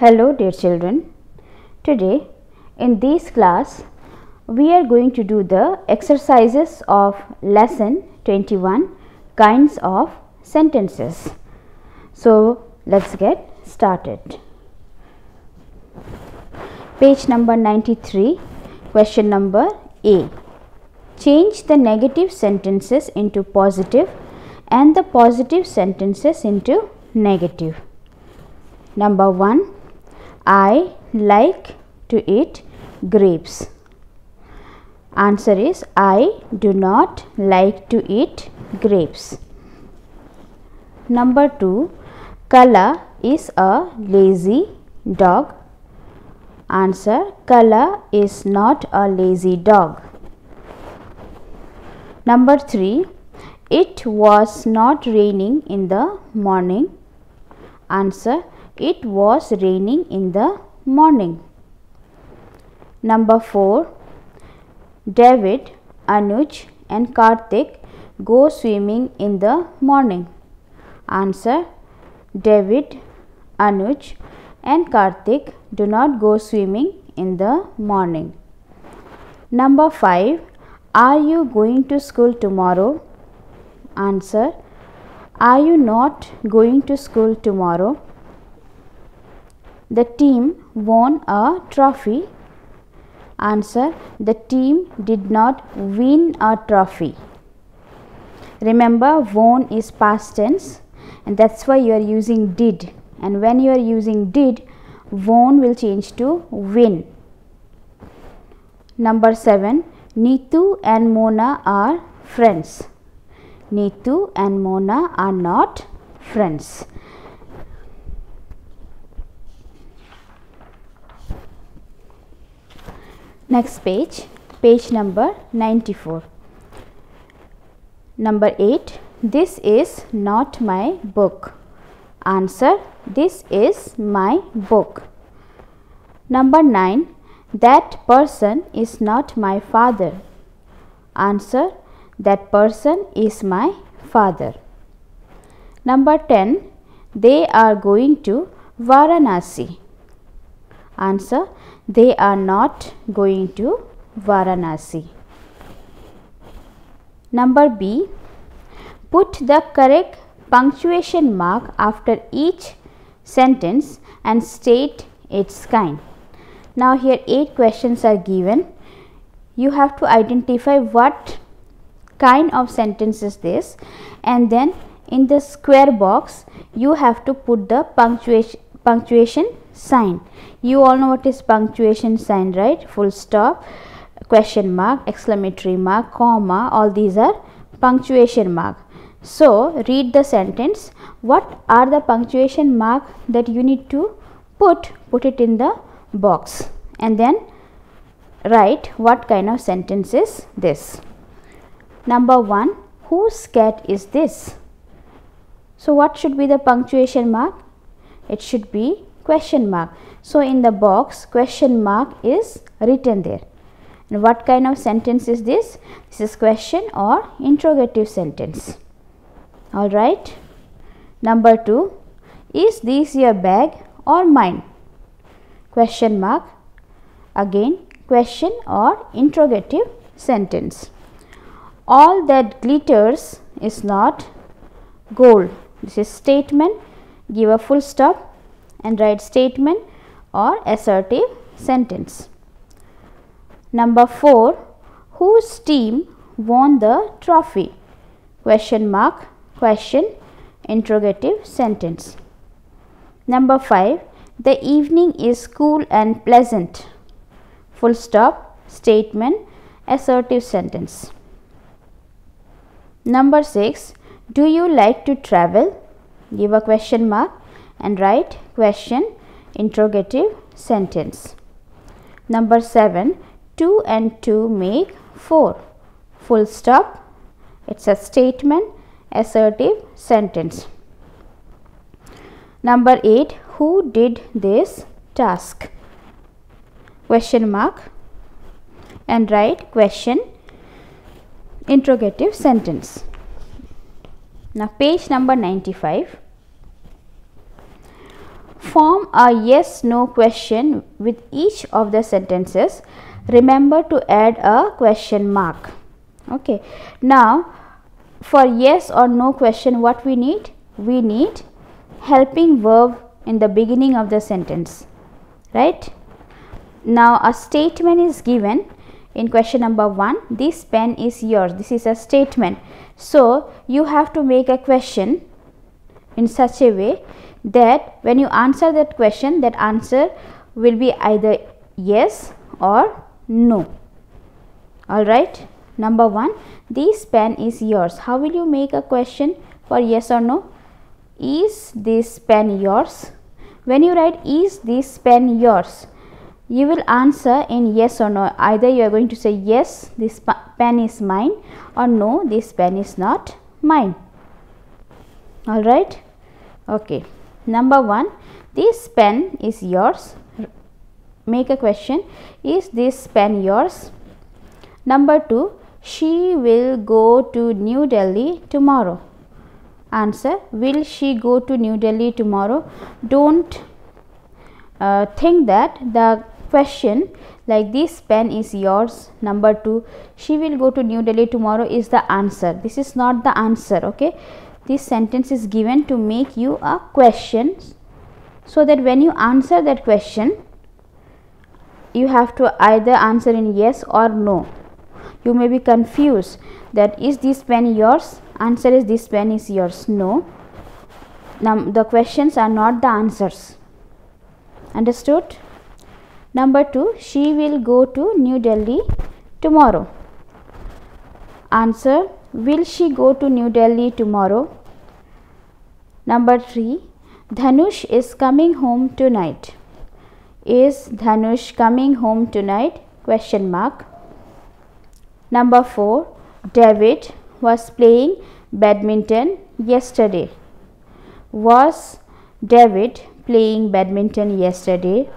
Hello dear children. Today in this class we are going to do the exercises of lesson 21 kinds of sentences. So let's get started. Page number 93 question number A. Change the negative sentences into positive and the positive sentences into negative. Number 1 I like to eat grapes. Answer is I do not like to eat grapes. Number 2 Kala is a lazy dog. Answer Kala is not a lazy dog. Number 3 It was not raining in the morning. Answer it was raining in the morning. Number 4 David, Anuj and Karthik go swimming in the morning. Answer David, Anuj and Karthik do not go swimming in the morning. Number 5 Are you going to school tomorrow? Answer Are you not going to school tomorrow? The team won a trophy. Answer The team did not win a trophy. Remember, won is past tense, and that's why you are using did. And when you are using did, won will change to win. Number 7 Neetu and Mona are friends. Neetu and Mona are not friends. Next page, page number 94. Number 8. This is not my book. Answer. This is my book. Number 9. That person is not my father. Answer. That person is my father. Number 10. They are going to Varanasi. Answer. They are not going to Varanasi. Number B. Put the correct punctuation mark after each sentence and state its kind. Now here 8 questions are given. You have to identify what kind of sentence is this and then in the square box you have to put the punctuation punctuation sign. You all know what is punctuation sign right? Full stop, question mark, exclamatory mark, comma all these are punctuation mark. So, read the sentence. What are the punctuation mark that you need to put? Put it in the box and then write what kind of sentence is this. Number 1. Whose cat is this? So, what should be the punctuation mark? It should be question mark. So, in the box question mark is written there. And what kind of sentence is this? This is question or interrogative sentence. Alright. Number 2. Is this your bag or mine? Question mark. Again question or interrogative sentence. All that glitters is not gold. This is statement. Give a full stop and write statement or assertive sentence. Number 4. Whose team won the trophy? Question mark, question, interrogative sentence. Number 5. The evening is cool and pleasant. Full stop, statement, assertive sentence. Number 6. Do you like to travel? Give a question mark and write question, interrogative sentence. Number 7. 2 and 2 make 4. Full stop. It's a statement, assertive sentence. Number 8. Who did this task? Question mark and write question, interrogative sentence. Now page number 95. Form a yes no question with each of the sentences. Remember to add a question mark. Okay. Now, for yes or no question, what we need? We need helping verb in the beginning of the sentence. Right? Now, a statement is given in question number 1. This pen is yours. This is a statement. So, you have to make a question in such a way that when you answer that question that answer will be either yes or no. All right? Number 1 this pen is yours. How will you make a question for yes or no? Is this pen yours? When you write is this pen yours? you will answer in yes or no. Either you are going to say yes this pen is mine or no this pen is not mine. All right? Okay Number 1 this pen is yours. Make a question. Is this pen yours? Number 2 she will go to new delhi tomorrow. Answer will she go to new delhi tomorrow? Don't uh, think that the question like this pen is yours. Number 2 she will go to new delhi tomorrow is the answer. This is not the answer okay this sentence is given to make you a question. So that when you answer that question you have to either answer in yes or no. You may be confused that is this pen yours? Answer is this pen is yours. No. Now the questions are not the answers. Understood? Number 2 she will go to new delhi tomorrow. Answer will she go to new delhi tomorrow Number 3. Dhanush is coming home tonight. Is Dhanush coming home tonight? Question mark. Number 4. David was playing badminton yesterday. Was David playing badminton yesterday?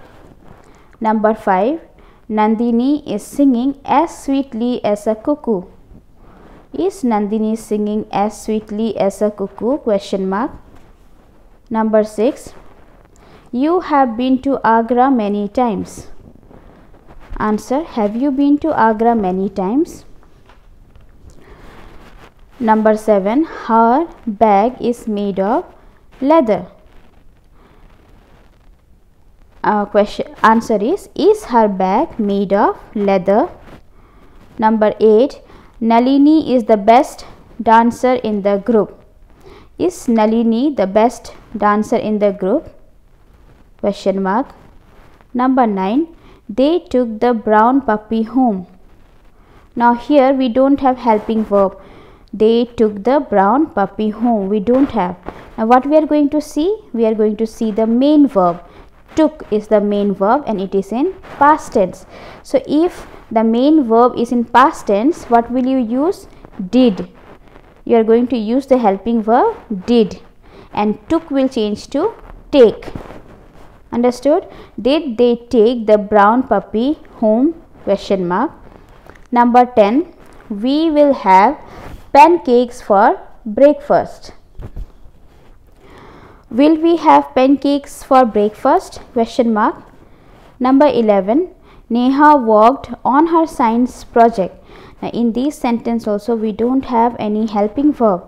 Number 5. Nandini is singing as sweetly as a cuckoo. Is Nandini singing as sweetly as a cuckoo? Question mark. Number 6. You have been to Agra many times. Answer. Have you been to Agra many times? Number 7. Her bag is made of leather. Uh, question answer is is her bag made of leather number 8 nalini is the best dancer in the group is Nalini the best dancer in the group? Question mark. Number 9. They took the brown puppy home. Now here we don't have helping verb. They took the brown puppy home. We don't have. Now what we are going to see? We are going to see the main verb. Took is the main verb and it is in past tense. So if the main verb is in past tense, what will you use? Did you are going to use the helping verb did and took will change to take. Understood? Did they take the brown puppy home? Question mark. Number 10 we will have pancakes for breakfast. Will we have pancakes for breakfast? Question mark. Number 11 neha worked on her science project in this sentence also we don't have any helping verb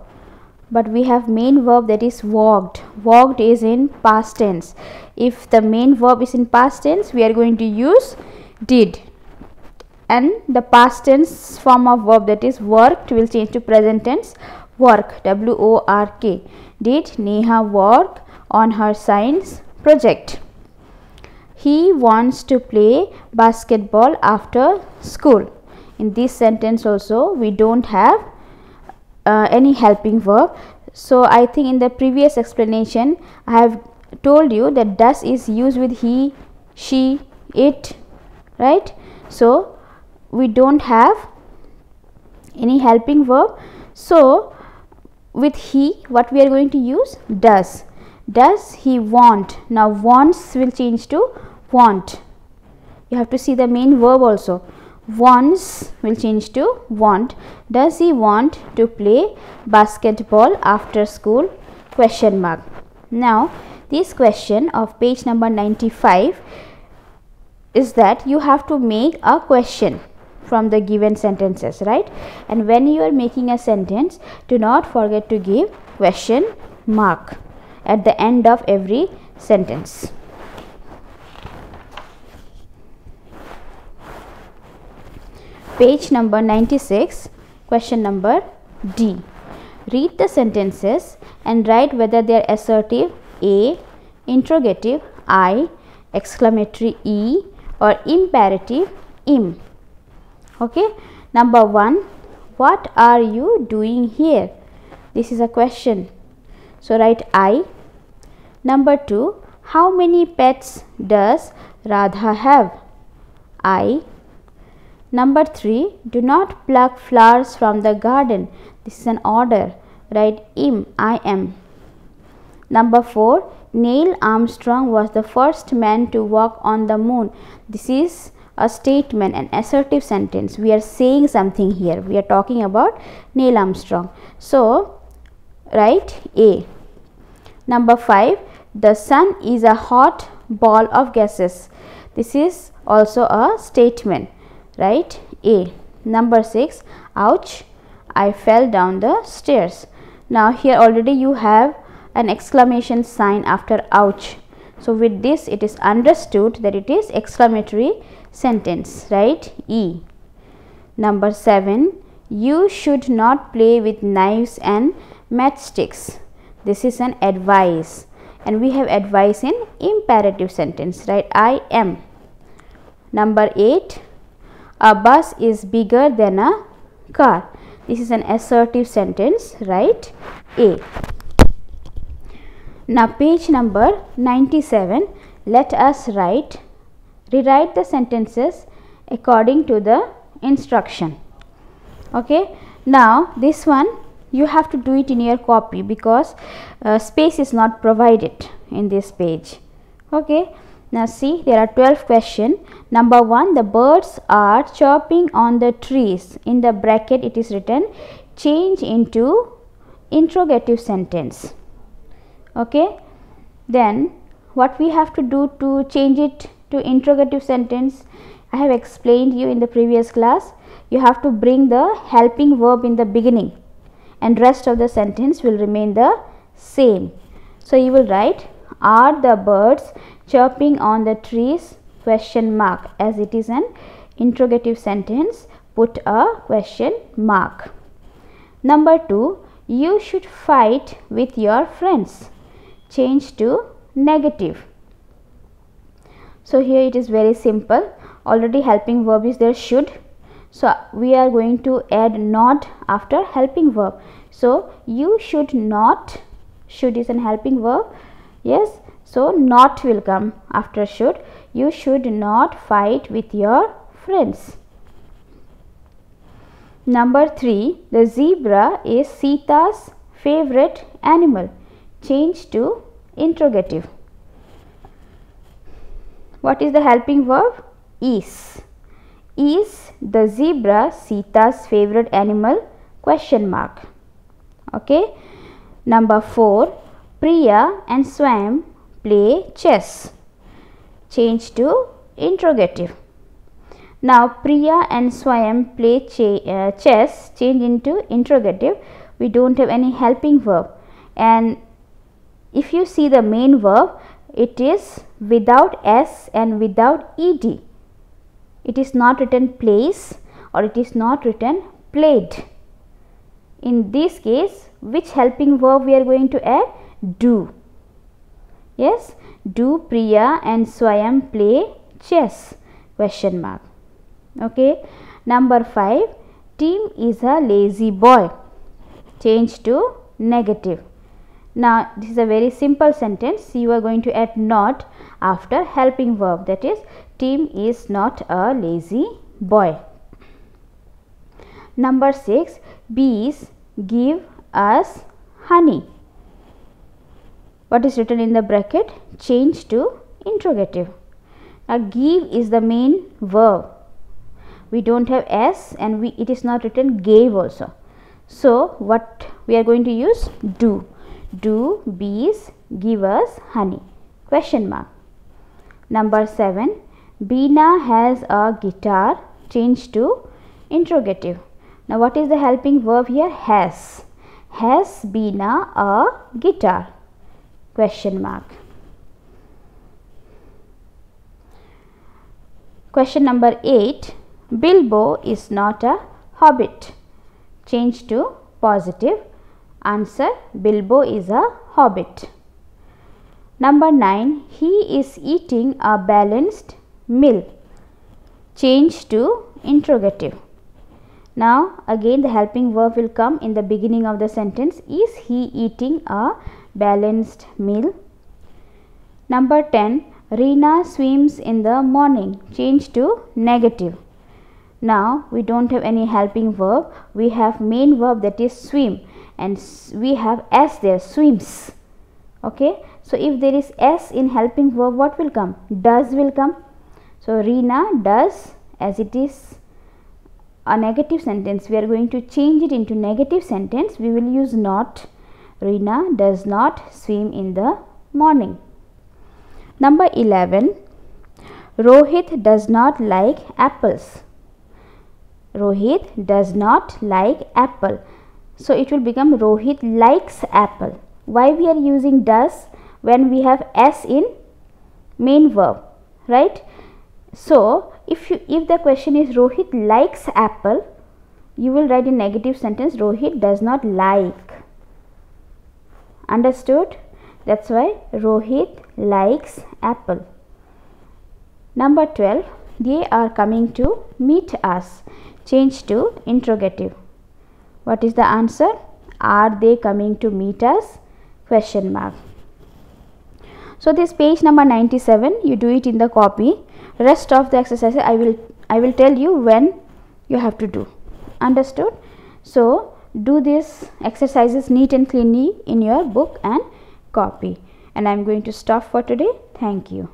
but we have main verb that is walked. Walked is in past tense. If the main verb is in past tense we are going to use did and the past tense form of verb that is worked will change to present tense work W O R K. Did Neha work on her science project? He wants to play basketball after school in this sentence also we don't have uh, any helping verb. So i think in the previous explanation i have told you that does is used with he she it right? So we don't have any helping verb. So with he what we are going to use? Does. Does he want? Now wants will change to want. You have to see the main verb also wants will change to want. Does he want to play basketball after school? Question mark. Now this question of page number 95 is that you have to make a question from the given sentences right? And when you are making a sentence do not forget to give question mark at the end of every sentence. Page number 96 question number D. Read the sentences and write whether they are assertive A, interrogative I, exclamatory E or imperative im. Okay. Number 1. What are you doing here? This is a question. So, write I. Number 2. How many pets does Radha have? I. Number 3. Do not pluck flowers from the garden. This is an order. Write im, I am. Number 4. Neil Armstrong was the first man to walk on the moon. This is a statement, an assertive sentence. We are saying something here. We are talking about Neil Armstrong. So, write A. Number 5. The sun is a hot ball of gases. This is also a statement. Right? A. Number 6. Ouch. I fell down the stairs. Now, here already you have an exclamation sign after ouch. So, with this it is understood that it is exclamatory sentence right E. Number 7 you should not play with knives and matchsticks. This is an advice and we have advice in imperative sentence right I am. Number 8 a bus is bigger than a car. This is an assertive sentence right? A. Now page number 97 let us write rewrite the sentences according to the instruction. Okay? Now this one you have to do it in your copy because uh, space is not provided in this page. Okay now see there are 12 question. Number 1 the birds are chirping on the trees. In the bracket it is written change into interrogative sentence. Okay? Then what we have to do to change it to interrogative sentence? I have explained you in the previous class. You have to bring the helping verb in the beginning and rest of the sentence will remain the same. So, you will write are the birds chirping on the trees question mark as it is an interrogative sentence put a question mark. Number 2 you should fight with your friends change to negative. So, here it is very simple already helping verb is there should. So, we are going to add not after helping verb. So, you should not should is an helping verb yes. So, not will come after should you should not fight with your friends. Number 3 the zebra is Sita's favorite animal change to interrogative. What is the helping verb? Is. Is the zebra Sita's favorite animal? Question mark. Okay. Number 4. Priya and Swayam play chess. Change to interrogative. Now, Priya and Swayam play ch uh, chess change into interrogative. We do not have any helping verb and if you see the main verb, it is without s and without ed. It is not written plays or it is not written played. In this case, which helping verb we are going to add? Do. Yes, do Priya and Swayam play chess? Question mark. Okay. Number 5, Tim is a lazy boy. Change to negative. Now, this is a very simple sentence. You are going to add not after helping verb that is Tim is not a lazy boy. Number 6 bees give us honey. What is written in the bracket? Change to interrogative. Now, give is the main verb. We do not have s and we it is not written gave also. So, what we are going to use? Do. Do bees give us honey? Question mark. Number 7 Beena has a guitar. Change to interrogative. Now what is the helping verb here? Has. Has Beena a guitar question mark. Question number 8 Bilbo is not a hobbit. Change to positive. Answer Bilbo is a hobbit. Number 9 he is eating a balanced meal. Change to interrogative now again the helping verb will come in the beginning of the sentence. Is he eating a balanced meal? Number 10. Reena swims in the morning. Change to negative. Now we don't have any helping verb. We have main verb that is swim and we have s there swims. Okay. So if there is s in helping verb what will come? Does will come. So Reena does as it is a negative sentence. We are going to change it into negative sentence. We will use not. Reena does not swim in the morning. Number 11 Rohit does not like apples. Rohit does not like apple. So it will become Rohit likes apple. Why we are using does when we have s in main verb right so if you if the question is Rohit likes apple you will write a negative sentence Rohit does not like. Understood? That's why Rohit likes apple. Number 12 they are coming to meet us. Change to interrogative. What is the answer? Are they coming to meet us? Question mark. So this page number 97 you do it in the copy rest of the exercises i will i will tell you when you have to do. Understood? So do these exercises neat and cleanly in your book and copy. And i am going to stop for today. Thank you